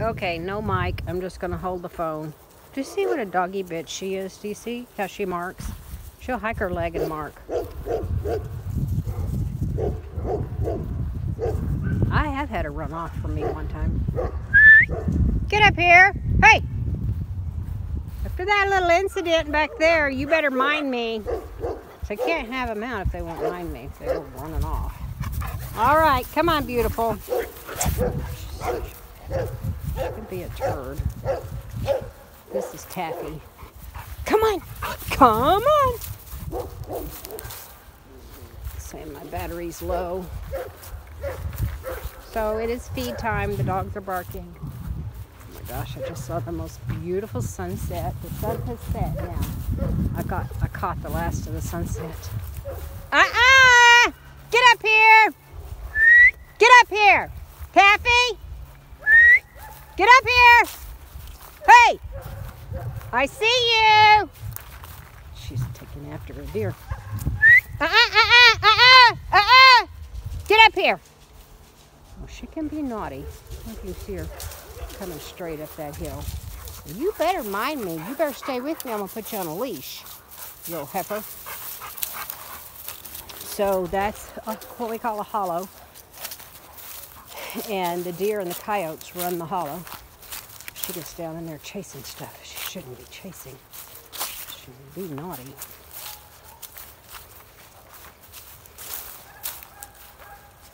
Okay, no mic. I'm just gonna hold the phone. Do you see what a doggy bitch she is? Do you see how she marks? She'll hike her leg and mark. I have had a run off from me one time. Get up here. Hey! After that little incident back there, you better mind me. I can't have them out if they won't mind me. They go running off. All right, come on, beautiful. Could be a turd. This is Taffy. Come on, come on. Saying my battery's low. So it is feed time. The dogs are barking. Oh my gosh, I just saw the most beautiful sunset. The sun has set now. I got I caught the last of the sunset. Uh-uh! Get up here! Get up here! Taffy! Get up here! Hey! I see you! She's taking after her deer. Uh-uh, uh-uh, uh-uh, uh-uh! Get up here! Well, she can be naughty. If you see her coming straight up that hill. You better mind me. You better stay with me. I'm going to put you on a leash, you little heifer. So that's a, what we call a hollow. And the deer and the coyotes run the hollow. Gets down in there chasing stuff. She shouldn't be chasing. She would be naughty.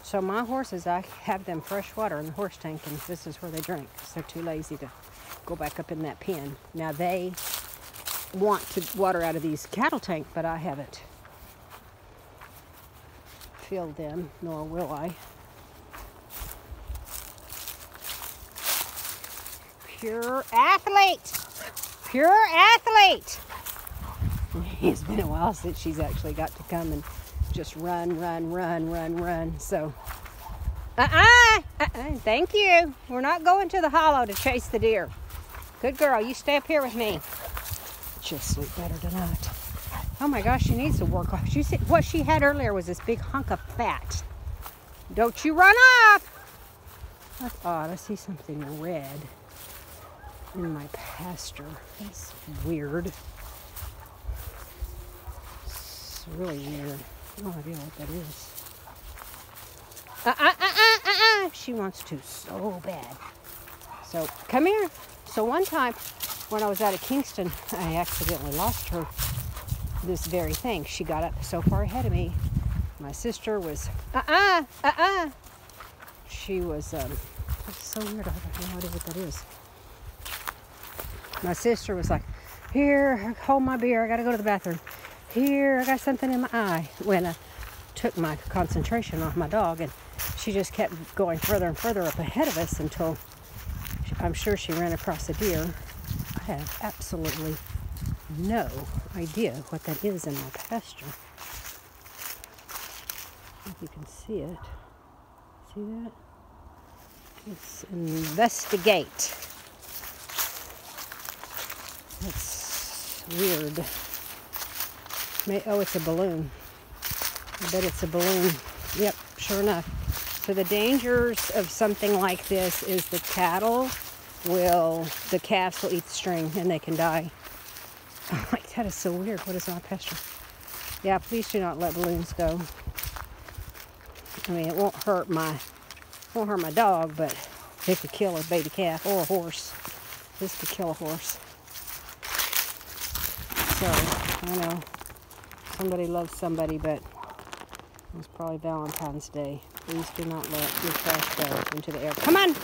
So my horses, I have them fresh water in the horse tank, and this is where they drink they're too lazy to go back up in that pen. Now they want to water out of these cattle tank, but I haven't filled them, nor will I. Pure athlete! Pure athlete! It's been a while since she's actually got to come and just run, run, run, run, run. So, uh-uh, uh-uh, thank you. We're not going to the hollow to chase the deer. Good girl, you stay up here with me. She'll sleep better tonight. Oh my gosh, she needs to work off. She said what she had earlier was this big hunk of fat. Don't you run off! That's odd. I see something red in my pasture. That's weird. It's really weird. No idea what that is. Uh, uh, uh, uh, uh, uh. She wants to so bad. So come here. So one time when I was out of Kingston, I accidentally lost her this very thing. She got up so far ahead of me. My sister was, uh-uh, uh-uh. She was, um, that's so weird. I have no idea what that is. My sister was like, here, hold my beer. I got to go to the bathroom. Here, I got something in my eye. When I took my concentration off my dog, and she just kept going further and further up ahead of us until I'm sure she ran across a deer. I have absolutely no idea what that is in my pasture. If you can see it. See that? Let's investigate. That's weird. May, oh, it's a balloon. I bet it's a balloon. Yep, sure enough. So the dangers of something like this is the cattle will, the calves will eat the string and they can die. Oh, like that is so weird. What is my pasture? Yeah, please do not let balloons go. I mean, it won't hurt my, won't hurt my dog, but it could kill a baby calf or a horse. This could kill a horse. So, I know somebody loves somebody, but it was probably Valentine's Day. Please do not let your trash go into the air. Come on!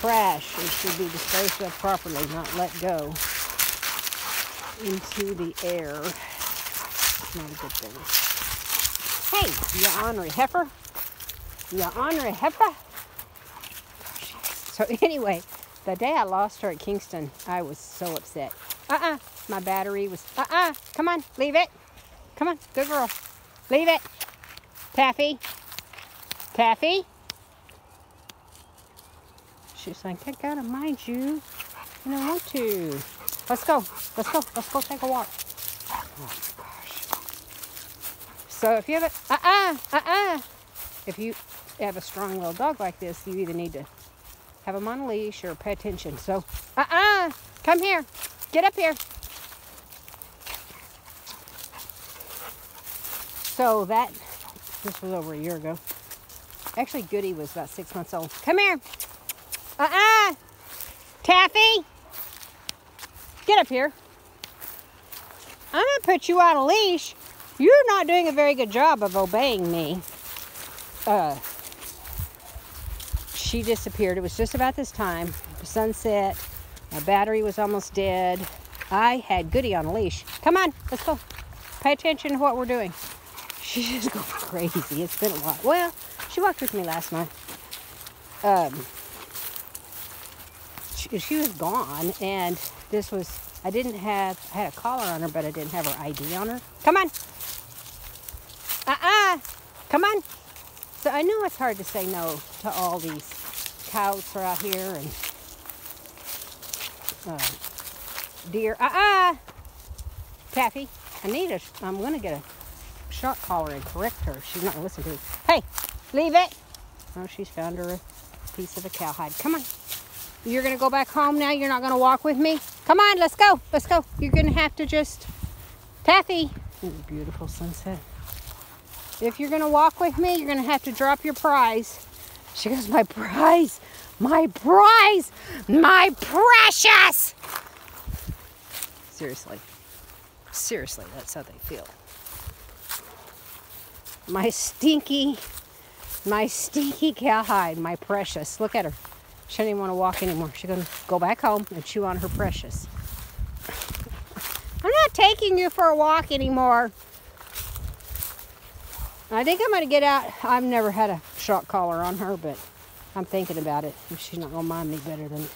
Trash, it should be disposed of properly, not let go into the air. It's not a good thing. Hey, you ornery heifer. You ornery heifer. So anyway, the day I lost her at Kingston, I was so upset. Uh-uh, my battery was, uh-uh, come on, leave it. Come on, good girl. Leave it. Taffy. Taffy. She's like, I gotta mind you. I don't want to. Let's go. Let's go. Let's go take a walk. Oh. So if you have a, uh-uh, uh-uh. If you have a strong little dog like this, you either need to have them on a leash or pay attention. So, uh-uh, come here. Get up here. So that, this was over a year ago. Actually, Goody was about six months old. Come here. Uh-uh. Taffy. Get up here. I'm going to put you on a leash. You're not doing a very good job of obeying me. Uh, she disappeared. It was just about this time. Sunset. My battery was almost dead. I had Goody on a leash. Come on, let's go. Pay attention to what we're doing. She's just going crazy. It's been a while. Well, she walked with me last night. Um, she, she was gone, and this was, I didn't have, I had a collar on her, but I didn't have her ID on her. Come on. Uh-uh. Come on. So I know it's hard to say no to all these cows are out here and uh, deer. Uh-uh. Taffy, I need a, I'm going to get a shock collar and correct her. She's not going to listen to me. Hey, leave it. Oh, she's found her a piece of a cowhide. Come on. You're going to go back home now? You're not going to walk with me? Come on, let's go. Let's go. You're going to have to just... Taffy. Beautiful sunset. If you're going to walk with me, you're going to have to drop your prize. She goes, my prize, my prize, my precious. Seriously. Seriously, that's how they feel. My stinky, my stinky cowhide, my precious. Look at her. She doesn't even want to walk anymore. She's going to go back home and chew on her precious. I'm not taking you for a walk anymore. I think I'm going to get out. I've never had a shock collar on her, but I'm thinking about it. She's not to mind me better than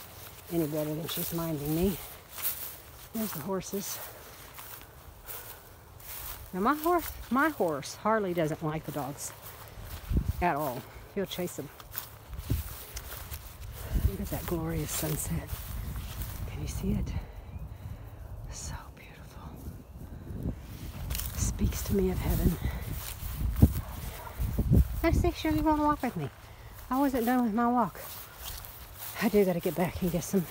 any better than she's minding me. There's the horses. Now my horse, my horse, Harley doesn't like the dogs at all. He'll chase them. Look at that glorious sunset. Can you see it? So beautiful. Speaks to me of heaven. I say, sure you want to walk with me. I wasn't done with my walk. I do got to get back and get some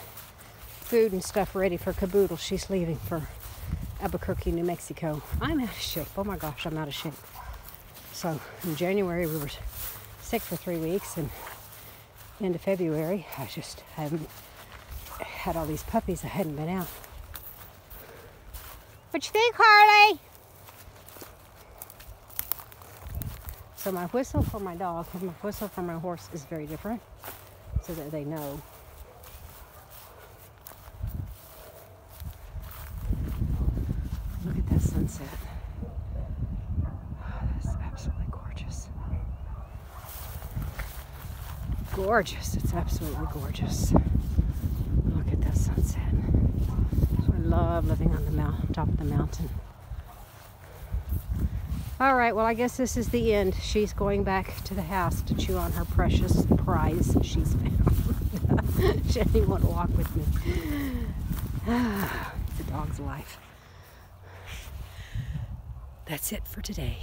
food and stuff ready for Caboodle. She's leaving for Albuquerque, New Mexico. I'm out of shape. Oh my gosh, I'm out of shape. So in January we were sick for three weeks, and into February I just haven't had all these puppies. I hadn't been out. What you think, Harley? So my whistle for my dog and my whistle for my horse is very different so that they know. Look at that sunset. That's absolutely gorgeous. Gorgeous. It's absolutely gorgeous. Look at that sunset. I love living on the mountain, top of the mountain. All right, well, I guess this is the end. She's going back to the house to chew on her precious prize she's found. she didn't want to walk with me. the dog's life. That's it for today.